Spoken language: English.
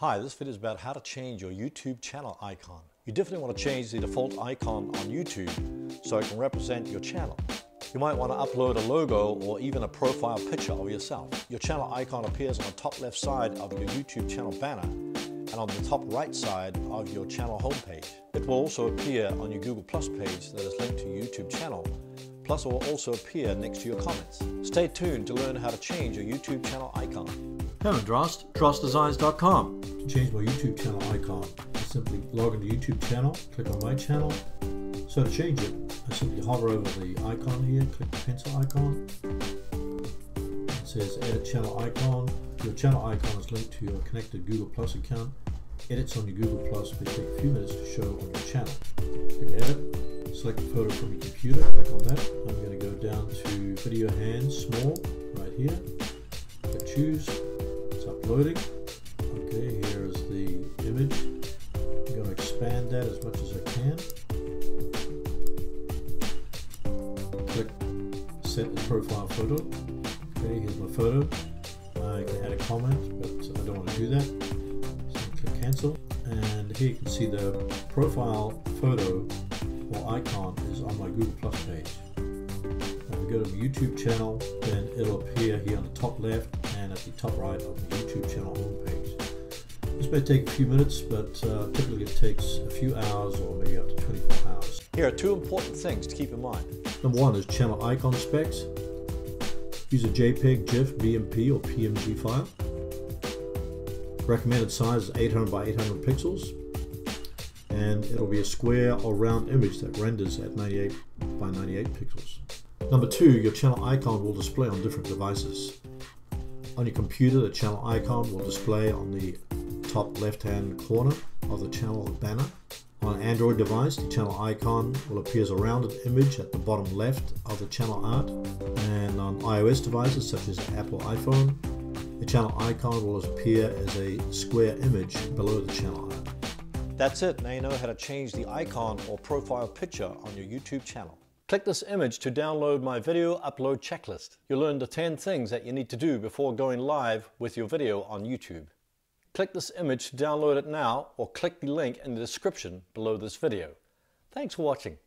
Hi, this video is about how to change your YouTube channel icon. You definitely want to change the default icon on YouTube so it can represent your channel. You might want to upload a logo or even a profile picture of yourself. Your channel icon appears on the top left side of your YouTube channel banner and on the top right side of your channel homepage. It will also appear on your Google Plus page that is linked to your YouTube channel. Plus it will also appear next to your comments. Stay tuned to learn how to change your YouTube channel icon. Hello Drost, DrostDesigns.com. To change my YouTube channel icon, I simply log into YouTube channel, click on my channel. So to change it, I simply hover over the icon here, click the pencil icon. It says edit channel icon. Your channel icon is linked to your connected Google Plus account. Edits on your Google Plus may take a few minutes to show on your channel. Click edit, select a photo from your computer, click on that. I'm going to go down to video hands, small, right here. Click choose, loading. Okay, here is the image. I'm going to expand that as much as I can. Click set the profile photo. Okay, here's my photo. I can add a comment, but I don't want to do that. So click cancel. And here you can see the profile photo or icon is on my Google Plus page. If we go to the YouTube channel, then it'll appear here on the top left and at the top right of the YouTube channel homepage. This may take a few minutes, but uh, typically it takes a few hours or maybe up to 24 hours. Here are two important things to keep in mind. Number one is channel icon specs. Use a JPEG, GIF, BMP, or PNG file. Recommended size is 800 by 800 pixels. And it'll be a square or round image that renders at 98 by 98 pixels. Number two, your channel icon will display on different devices. On your computer, the channel icon will display on the top left-hand corner of the channel banner. On an Android device, the channel icon will appear as a rounded image at the bottom left of the channel art. And on iOS devices such as Apple iPhone, the channel icon will appear as a square image below the channel art. That's it. Now you know how to change the icon or profile picture on your YouTube channel. Click this image to download my video upload checklist. You'll learn the 10 things that you need to do before going live with your video on YouTube. Click this image to download it now or click the link in the description below this video. Thanks for watching.